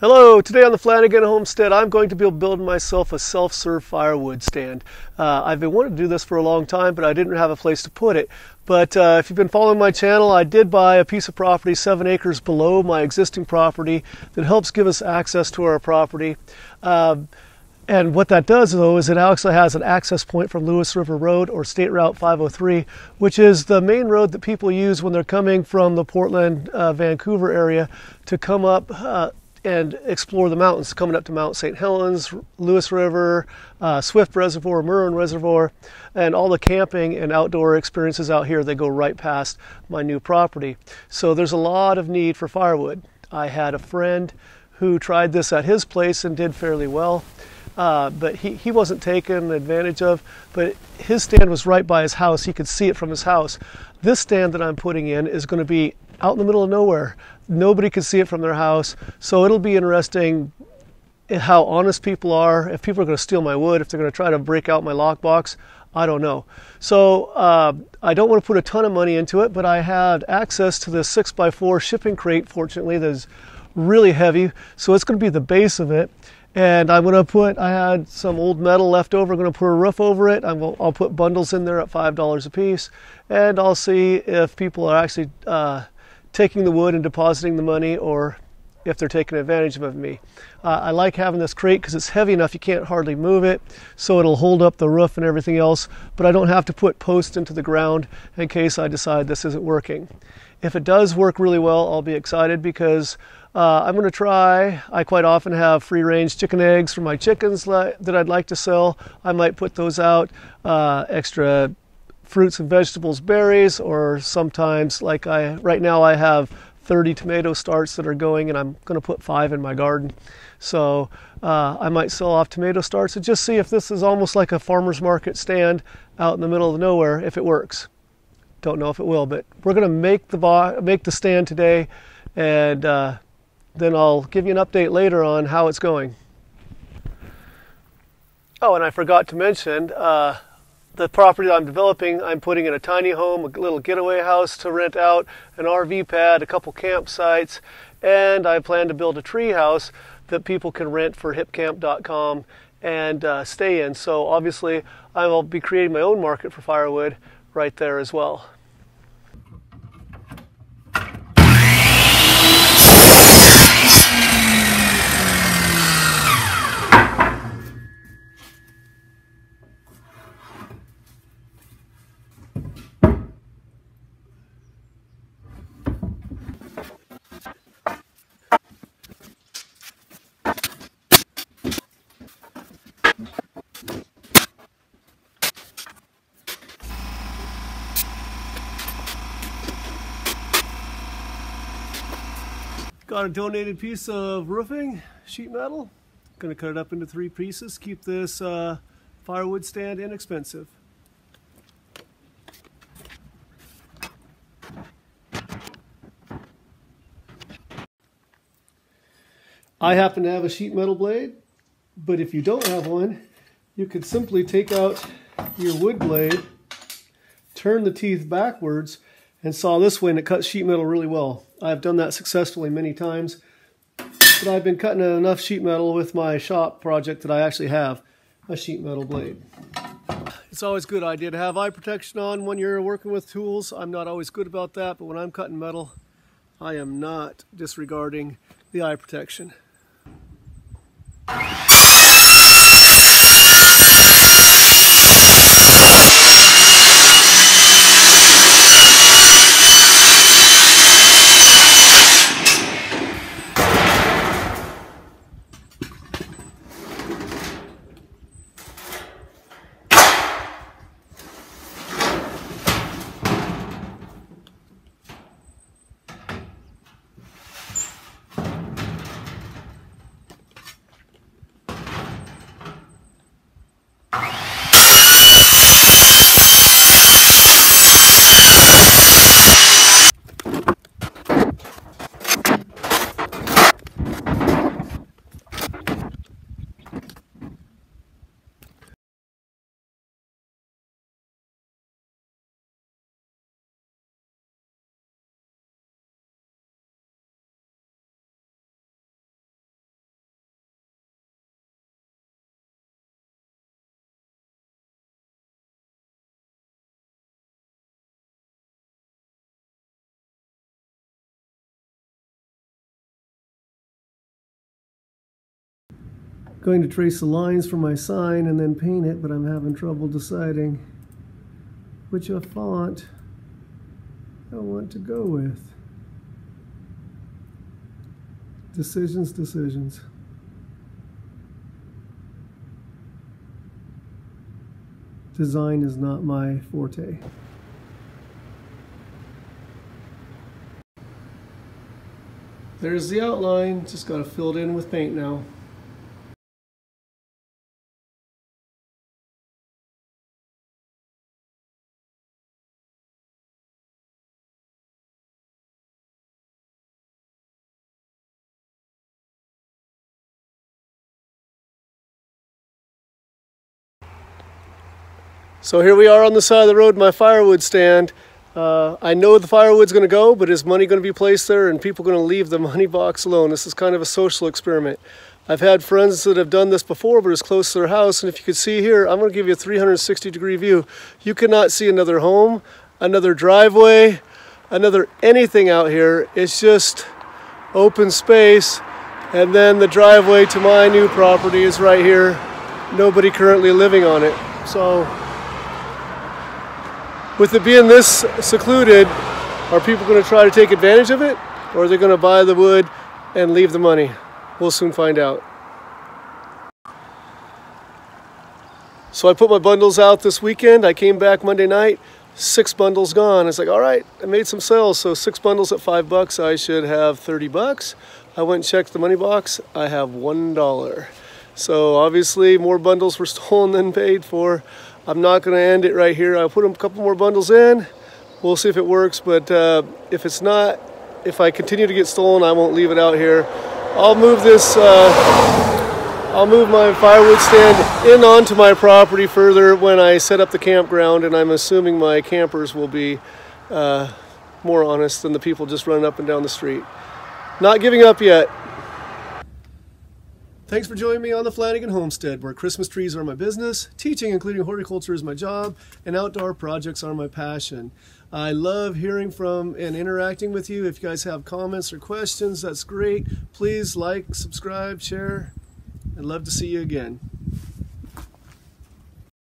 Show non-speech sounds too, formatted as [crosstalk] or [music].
Hello, today on the Flanagan Homestead, I'm going to be building myself a self-serve firewood stand. Uh, I've been wanting to do this for a long time, but I didn't have a place to put it. But uh, if you've been following my channel, I did buy a piece of property seven acres below my existing property that helps give us access to our property. Uh, and what that does, though, is it actually has an access point from Lewis River Road or State Route 503, which is the main road that people use when they're coming from the Portland, uh, Vancouver area to come up uh, and explore the mountains, coming up to Mount St. Helens, Lewis River, uh, Swift Reservoir, Merwin Reservoir, and all the camping and outdoor experiences out here, they go right past my new property. So there's a lot of need for firewood. I had a friend who tried this at his place and did fairly well. Uh, but he, he wasn't taken advantage of. But his stand was right by his house. He could see it from his house. This stand that I'm putting in is going to be out in the middle of nowhere. Nobody can see it from their house. So it'll be interesting how honest people are. If people are going to steal my wood, if they're going to try to break out my lockbox, I don't know. So uh, I don't want to put a ton of money into it, but I had access to this 6x4 shipping crate, fortunately, that's really heavy. So it's going to be the base of it. And I'm going to put, I had some old metal left over, I'm going to put a roof over it. i will put bundles in there at $5 a piece. And I'll see if people are actually uh, taking the wood and depositing the money or if they're taking advantage of me. Uh, I like having this crate because it's heavy enough you can't hardly move it so it'll hold up the roof and everything else but I don't have to put posts into the ground in case I decide this isn't working. If it does work really well I'll be excited because uh, I'm going to try, I quite often have free range chicken eggs for my chickens that I'd like to sell. I might put those out, uh, extra fruits and vegetables, berries, or sometimes like I, right now I have 30 tomato starts that are going and I'm going to put five in my garden. So uh, I might sell off tomato starts and just see if this is almost like a farmer's market stand out in the middle of nowhere if it works. Don't know if it will, but we're going to make the make the stand today, and uh, then I'll give you an update later on how it's going. Oh, and I forgot to mention, uh, the property that I'm developing, I'm putting in a tiny home, a little getaway house to rent out, an RV pad, a couple campsites, and I plan to build a tree house that people can rent for hipcamp.com and uh, stay in. So obviously, I will be creating my own market for firewood right there as well. Got a donated piece of roofing, sheet metal. Gonna cut it up into three pieces, keep this uh, firewood stand inexpensive. I happen to have a sheet metal blade, but if you don't have one, you could simply take out your wood blade, turn the teeth backwards, and saw this way and it cuts sheet metal really well. I've done that successfully many times, but I've been cutting enough sheet metal with my shop project that I actually have a sheet metal blade. It's always a good idea to have eye protection on when you're working with tools. I'm not always good about that, but when I'm cutting metal, I am not disregarding the eye protection. Going to trace the lines for my sign and then paint it, but I'm having trouble deciding which font I want to go with. Decisions, decisions. Design is not my forte. There's the outline, just got to fill it in with paint now. So here we are on the side of the road, my firewood stand. Uh, I know the firewood's going to go, but is money going to be placed there and people going to leave the [laughs] money box alone? This is kind of a social experiment. I've had friends that have done this before, but it's close to their house. And if you could see here, I'm going to give you a 360 degree view. You cannot see another home, another driveway, another anything out here. It's just open space. And then the driveway to my new property is right here. Nobody currently living on it. So with it being this secluded, are people going to try to take advantage of it? Or are they going to buy the wood and leave the money? We'll soon find out. So I put my bundles out this weekend. I came back Monday night, six bundles gone. It's like, all right, I made some sales. So six bundles at five bucks, I should have 30 bucks. I went and checked the money box. I have $1. So obviously more bundles were [laughs] stolen than paid for. I'm not going to end it right here. I'll put a couple more bundles in. We'll see if it works, but uh, if it's not, if I continue to get stolen, I won't leave it out here. I'll move this, uh, I'll move my firewood stand in onto my property further when I set up the campground, and I'm assuming my campers will be uh, more honest than the people just running up and down the street. Not giving up yet. Thanks for joining me on the Flanagan Homestead, where Christmas trees are my business, teaching, including horticulture, is my job, and outdoor projects are my passion. I love hearing from and interacting with you. If you guys have comments or questions, that's great. Please like, subscribe, share. I'd love to see you again.